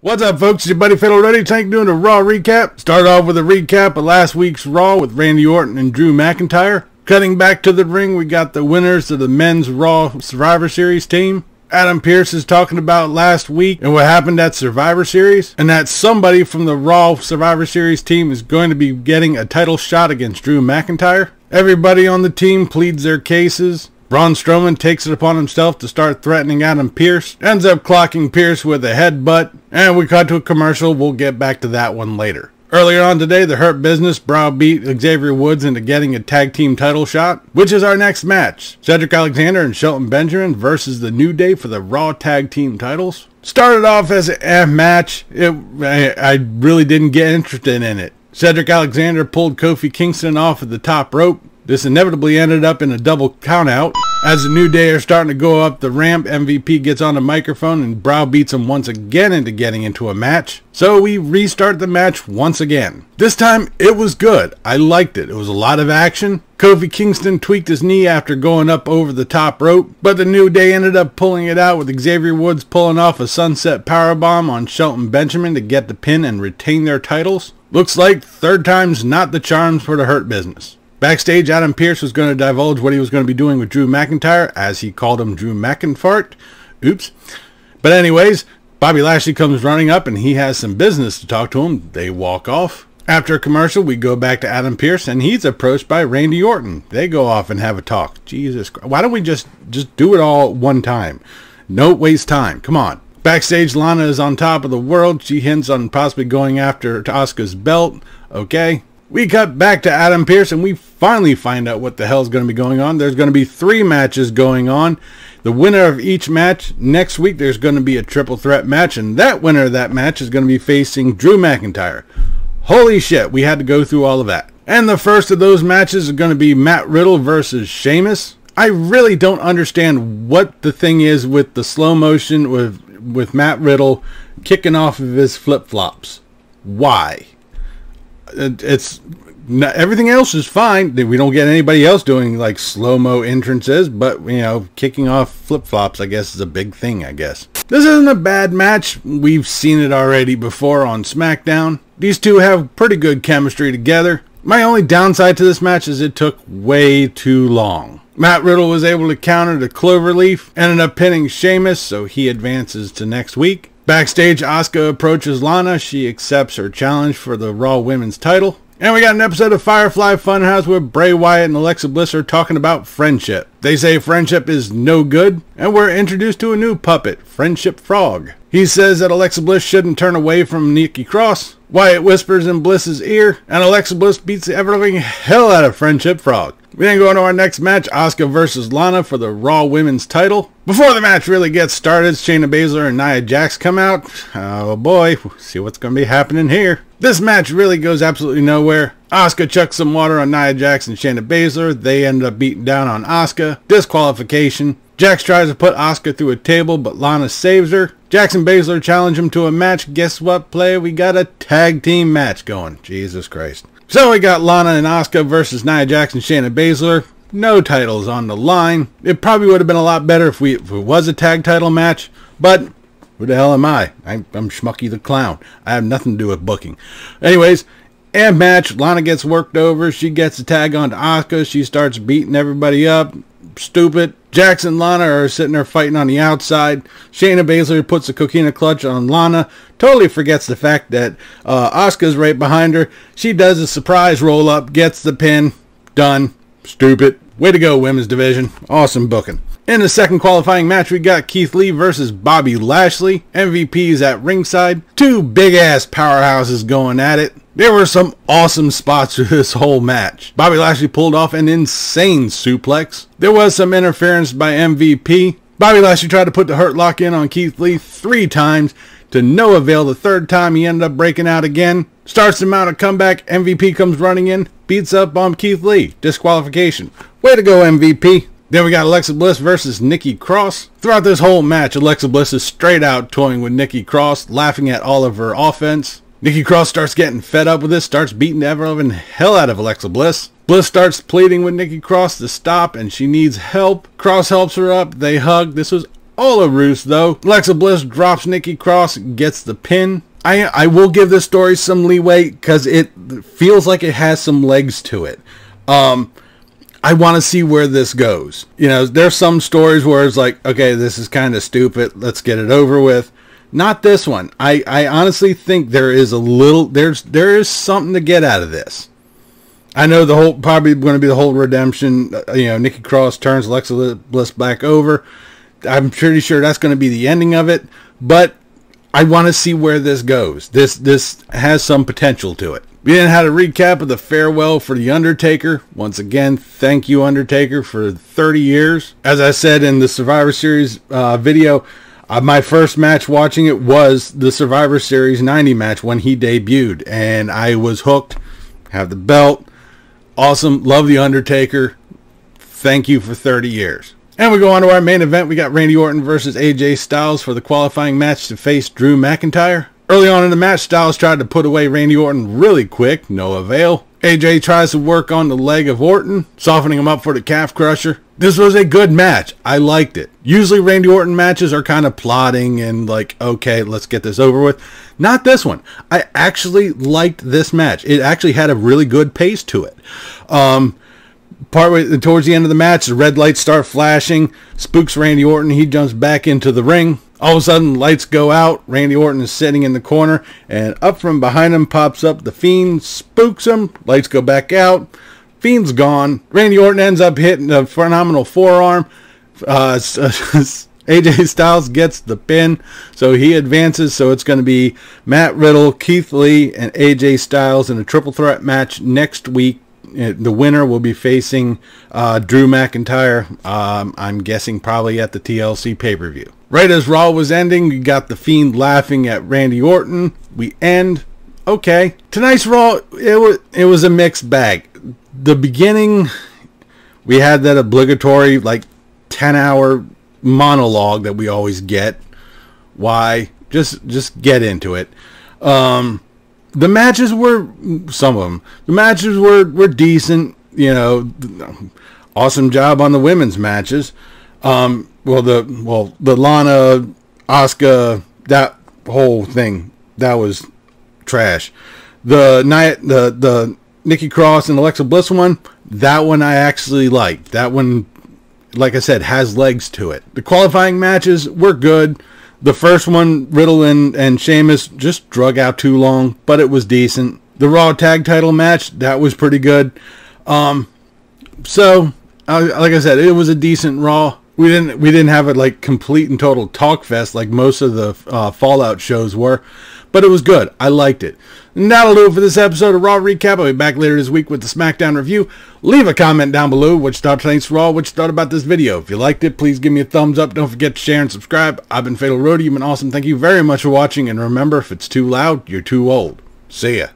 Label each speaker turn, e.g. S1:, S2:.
S1: What's up, folks? It's your buddy Fiddle Ready Tank doing a Raw recap. Start off with a recap of last week's Raw with Randy Orton and Drew McIntyre. Cutting back to the ring, we got the winners of the men's Raw Survivor Series team. Adam Pearce is talking about last week and what happened at Survivor Series, and that somebody from the Raw Survivor Series team is going to be getting a title shot against Drew McIntyre. Everybody on the team pleads their cases. Braun Strowman takes it upon himself to start threatening Adam Pearce, ends up clocking Pearce with a headbutt, and we cut to a commercial. We'll get back to that one later. Earlier on today, the Hurt Business browbeat Xavier Woods into getting a tag team title shot, which is our next match. Cedric Alexander and Shelton Benjamin versus the New Day for the Raw Tag Team titles. Started off as a match. It, I, I really didn't get interested in it. Cedric Alexander pulled Kofi Kingston off of the top rope. This inevitably ended up in a double countout. As the New Day are starting to go up the ramp, MVP gets on the microphone and browbeats him once again into getting into a match. So we restart the match once again. This time it was good. I liked it. It was a lot of action. Kofi Kingston tweaked his knee after going up over the top rope, but the New Day ended up pulling it out with Xavier Woods pulling off a sunset powerbomb on Shelton Benjamin to get the pin and retain their titles. Looks like third time's not the charms for the Hurt Business. Backstage, Adam Pearce was going to divulge what he was going to be doing with Drew McIntyre, as he called him Drew McInfart. Oops. But anyways, Bobby Lashley comes running up and he has some business to talk to him. They walk off. After a commercial, we go back to Adam Pearce and he's approached by Randy Orton. They go off and have a talk. Jesus Christ. Why don't we just, just do it all one time? No waste time. Come on. Backstage, Lana is on top of the world. She hints on possibly going after Asuka's belt. Okay, we cut back to Adam Pearce and we finally find out what the hell is going to be going on. There's going to be three matches going on. The winner of each match, next week there's going to be a triple threat match and that winner of that match is going to be facing Drew McIntyre. Holy shit, we had to go through all of that. And the first of those matches is going to be Matt Riddle versus Sheamus. I really don't understand what the thing is with the slow motion with with Matt Riddle kicking off of his flip-flops. Why? It's not, everything else is fine. We don't get anybody else doing like slow mo entrances, but you know, kicking off flip flops, I guess, is a big thing. I guess this isn't a bad match. We've seen it already before on SmackDown. These two have pretty good chemistry together. My only downside to this match is it took way too long. Matt Riddle was able to counter the Cloverleaf, ended up pinning Sheamus, so he advances to next week. Backstage, Asuka approaches Lana. She accepts her challenge for the Raw Women's title. And we got an episode of Firefly Funhouse where Bray Wyatt and Alexa Bliss are talking about friendship. They say friendship is no good, and we're introduced to a new puppet, Friendship Frog. He says that Alexa Bliss shouldn't turn away from Nikki Cross. Wyatt whispers in Bliss's ear, and Alexa Bliss beats the ever-living hell out of Friendship Frog. We then go into our next match, Asuka versus Lana for the Raw Women's title. Before the match really gets started, Shayna Baszler and Nia Jax come out. Oh boy, see what's going to be happening here. This match really goes absolutely nowhere. Asuka chucks some water on Nia Jax and Shayna Baszler. They end up beating down on Asuka. Disqualification. Jax tries to put Asuka through a table, but Lana saves her. And Baszler challenge him to a match. Guess what, play? We got a tag team match going. Jesus Christ. So we got Lana and Asuka versus Nia Jax and Shayna Baszler. No titles on the line. It probably would have been a lot better if, we, if it was a tag title match, but who the hell am I? I'm, I'm Schmucky the Clown. I have nothing to do with booking. Anyways, and match, Lana gets worked over. She gets a tag onto Asuka. She starts beating everybody up. Stupid. Jackson and Lana are sitting there fighting on the outside. Shayna Baszler puts a coquina clutch on Lana. Totally forgets the fact that uh, Asuka's right behind her. She does a surprise roll up, gets the pin. Done. Stupid. Way to go, women's division. Awesome booking. In the second qualifying match, we got Keith Lee versus Bobby Lashley. MVPs at ringside. Two big-ass powerhouses going at it. There were some awesome spots to this whole match. Bobby Lashley pulled off an insane suplex. There was some interference by MVP. Bobby Lashley tried to put the hurt lock in on Keith Lee three times to no avail. The third time he ended up breaking out again. Starts to mount a comeback. MVP comes running in. Beats up on Keith Lee. Disqualification. Way to go MVP. Then we got Alexa Bliss versus Nikki Cross. Throughout this whole match, Alexa Bliss is straight out toying with Nikki Cross, laughing at all of her offense. Nikki Cross starts getting fed up with this, starts beating the ever-loving hell out of Alexa Bliss. Bliss starts pleading with Nikki Cross to stop, and she needs help. Cross helps her up. They hug. This was all a ruse though. Alexa Bliss drops Nikki Cross, gets the pin. I I will give this story some leeway because it feels like it has some legs to it. Um, I want to see where this goes. You know, there's some stories where it's like, okay, this is kind of stupid. Let's get it over with. Not this one. I, I honestly think there is a little there's there is something to get out of this. I know the whole probably going to be the whole redemption. Uh, you know, Nikki Cross turns Alexa Bliss back over. I'm pretty sure that's going to be the ending of it. But I want to see where this goes. This this has some potential to it. We then had a recap of the farewell for The Undertaker. Once again, thank you, Undertaker, for 30 years. As I said in the Survivor Series uh, video, uh, my first match watching it was the Survivor Series 90 match when he debuted, and I was hooked. Have the belt. Awesome. Love The Undertaker. Thank you for 30 years. And we go on to our main event. We got Randy Orton versus AJ Styles for the qualifying match to face Drew McIntyre. Early on in the match, Styles tried to put away Randy Orton really quick, no avail. AJ tries to work on the leg of Orton, softening him up for the calf crusher. This was a good match. I liked it. Usually Randy Orton matches are kind of plotting and like, okay, let's get this over with. Not this one. I actually liked this match. It actually had a really good pace to it. Um, partway towards the end of the match, the red lights start flashing. Spooks Randy Orton. He jumps back into the ring. All of a sudden, lights go out. Randy Orton is sitting in the corner, and up from behind him pops up the Fiend, spooks him. Lights go back out. Fiend's gone. Randy Orton ends up hitting a phenomenal forearm. Uh, AJ Styles gets the pin, so he advances. So it's going to be Matt Riddle, Keith Lee, and AJ Styles in a triple threat match next week the winner will be facing uh, Drew McIntyre. Um, I'm guessing probably at the TLC pay-per-view. Right as Raw was ending, we got the Fiend laughing at Randy Orton. We end. Okay, tonight's Raw it was it was a mixed bag. The beginning, we had that obligatory like 10 hour monologue that we always get. Why? Just just get into it. Um, the matches were some of them. The matches were were decent. You know, awesome job on the women's matches. Um, well, the well the Lana, Asuka that whole thing that was trash. The night the the Nikki Cross and Alexa Bliss one, that one I actually liked. That one, like I said, has legs to it. The qualifying matches were good. The first one, Riddle and, and Sheamus just drug out too long, but it was decent. The Raw Tag Title match, that was pretty good. Um, so, like I said, it was a decent Raw. We didn't we didn't have a like complete and total talk fest like most of the uh, Fallout shows were, but it was good. I liked it. And that'll do it for this episode of Raw Recap. I'll be back later this week with the SmackDown review. Leave a comment down below what you thought tonight's Raw, what you thought about this video. If you liked it, please give me a thumbs up. Don't forget to share and subscribe. I've been Fatal Roadie. You've been awesome. Thank you very much for watching. And remember, if it's too loud, you're too old. See ya.